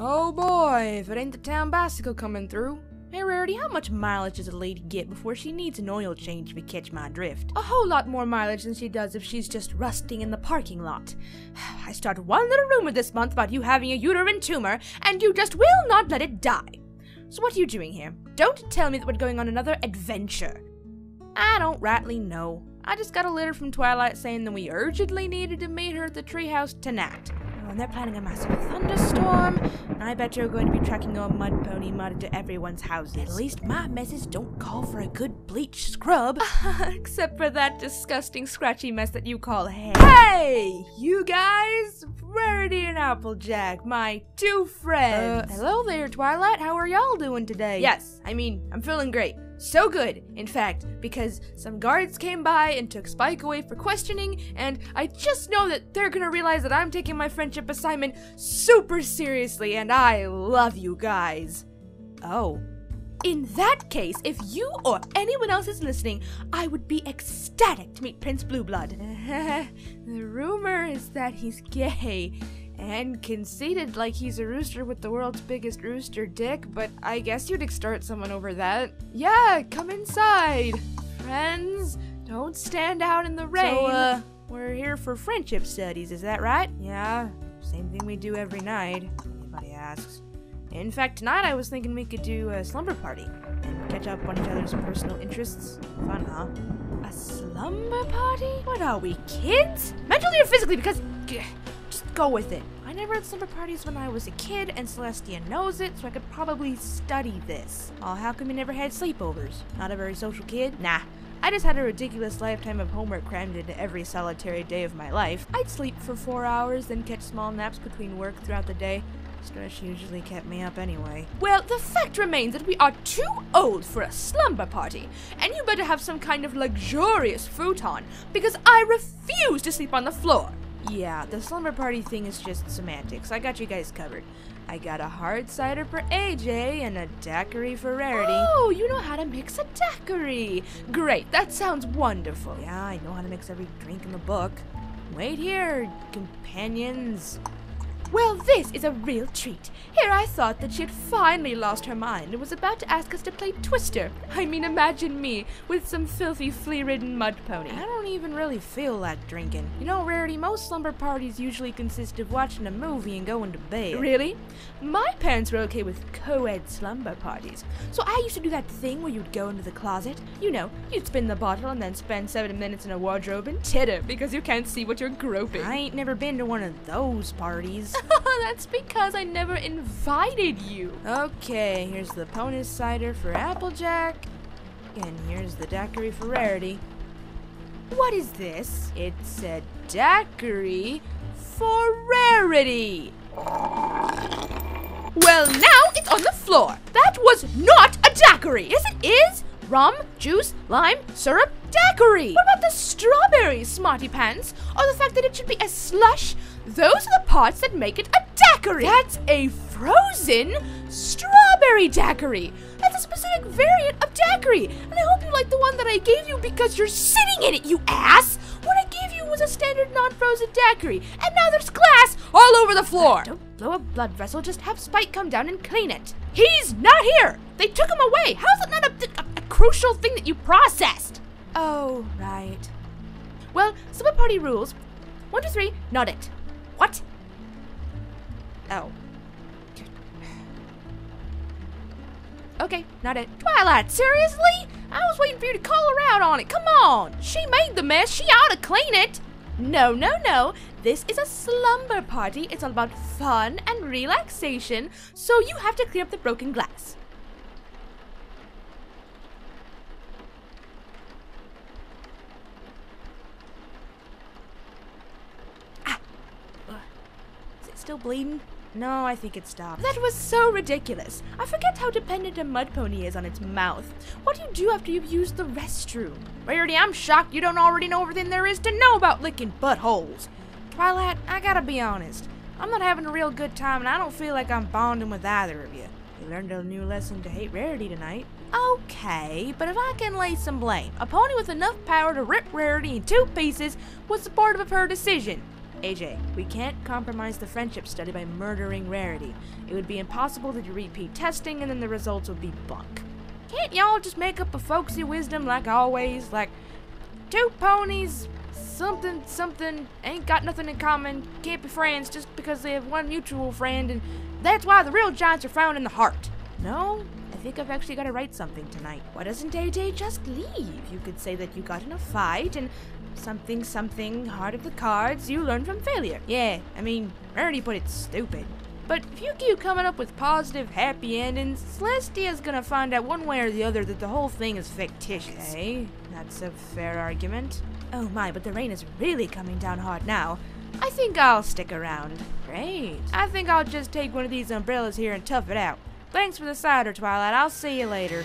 Oh boy, if it ain't the town bicycle coming through. Hey Rarity, how much mileage does a lady get before she needs an oil change if you catch my drift? A whole lot more mileage than she does if she's just rusting in the parking lot. I started one little rumor this month about you having a uterine tumor, and you just will not let it die. So what are you doing here? Don't tell me that we're going on another adventure. I don't rightly know. I just got a letter from Twilight saying that we urgently needed to meet her at the treehouse tonight. And they're planning a massive thunderstorm, and I bet you're going to be tracking your mud pony mud to everyone's houses. At least my messes don't call for a good bleach scrub. Except for that disgusting scratchy mess that you call hair. Hey, you guys! Rarity and Applejack, my two friends. Uh, hello there, Twilight. How are y'all doing today? Yes, I mean, I'm feeling great. So good, in fact, because some guards came by and took Spike away for questioning, and I just know that they're gonna realize that I'm taking my friendship assignment super seriously, and I love you guys. Oh. In that case, if you or anyone else is listening, I would be ecstatic to meet Prince Blueblood. the rumor is that he's gay and conceited like he's a rooster with the world's biggest rooster dick, but I guess you'd extort someone over that. Yeah, come inside. Friends, don't stand out in the rain. So, uh, we're here for friendship studies, is that right? Yeah, same thing we do every night, anybody asks. In fact, tonight I was thinking we could do a slumber party and catch up on each other's personal interests. Fun, huh? A slumber party? What are we, kids? Mentally or physically, because go with it. I never had slumber parties when I was a kid, and Celestia knows it, so I could probably study this. Oh, how come you never had sleepovers? Not a very social kid? Nah. I just had a ridiculous lifetime of homework crammed into every solitary day of my life. I'd sleep for four hours, then catch small naps between work throughout the day. Stress usually kept me up anyway. Well, the fact remains that we are too old for a slumber party, and you better have some kind of luxurious futon, because I refuse to sleep on the floor. Yeah, the slumber party thing is just semantics. I got you guys covered. I got a hard cider for AJ and a daiquiri for Rarity. Oh, you know how to mix a daiquiri. Great, that sounds wonderful. Yeah, I know how to mix every drink in the book. Wait here, companions. Well, this is a real treat. Here I thought that she had finally lost her mind and was about to ask us to play Twister. I mean, imagine me with some filthy, flea-ridden mud pony. I don't even really feel like drinking. You know, Rarity, most slumber parties usually consist of watching a movie and going to bed. Really? My parents were okay with co-ed slumber parties. So I used to do that thing where you'd go into the closet. You know, you'd spin the bottle and then spend seven minutes in a wardrobe and titter because you can't see what you're groping. I ain't never been to one of those parties. That's because I never invited you. Okay, here's the Ponus cider for Applejack. And here's the daiquiri for Rarity. What is this? It's a daiquiri for Rarity. Well, now it's on the floor. That was not a daiquiri. Yes, it is. Rum, juice, lime, syrup, daiquiri. What about the strawberries, smarty pants? Or the fact that it should be a slush? Those are the parts that make it a daiquiri. That's a frozen strawberry daiquiri. That's a specific variant of daiquiri. And I hope you like the one that I gave you because you're sitting in it, you ass. What I gave you was a standard non-frozen daiquiri. And now there's glass all over the floor. Don't blow a blood vessel. Just have Spike come down and clean it. He's not here. They took him away. How is it not a, a, a crucial thing that you processed? Oh, right. Well, slumber party rules. One, two, three, not it. Oh. Okay, not it. Twilight, seriously? I was waiting for you to call her out on it. Come on. She made the mess. She ought to clean it. No, no, no. This is a slumber party. It's all about fun and relaxation, so you have to clean up the broken glass. Ah. Is it still bleeding? No, I think it stopped. That was so ridiculous. I forget how dependent a mud pony is on its mouth. What do you do after you've used the restroom? Rarity, I'm shocked you don't already know everything there is to know about licking buttholes. Twilight, I gotta be honest. I'm not having a real good time and I don't feel like I'm bonding with either of you. You learned a new lesson to hate Rarity tonight. Okay, but if I can lay some blame, a pony with enough power to rip Rarity in two pieces was supportive of her decision. AJ, we can't compromise the friendship study by murdering Rarity. It would be impossible to repeat testing and then the results would be bunk. Can't y'all just make up a folksy wisdom like always? Like, two ponies, something, something, ain't got nothing in common, can't be friends just because they have one mutual friend, and that's why the real giants are found in the heart. No, I think I've actually got to write something tonight. Why doesn't AJ just leave? You could say that you got in a fight and something, something, heart of the cards, you learn from failure. Yeah, I mean, I already put it stupid. But if you keep coming up with positive, happy endings, Celestia's gonna find out one way or the other that the whole thing is fictitious. Okay, eh? that's a fair argument. Oh my, but the rain is really coming down hard now. I think I'll stick around. Great. I think I'll just take one of these umbrellas here and tough it out. Thanks for the cider, Twilight. I'll see you later.